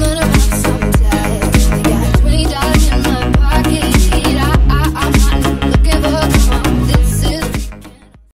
gonna